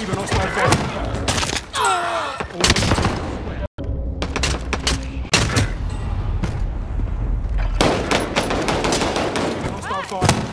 even hostile fire. Hostile fire.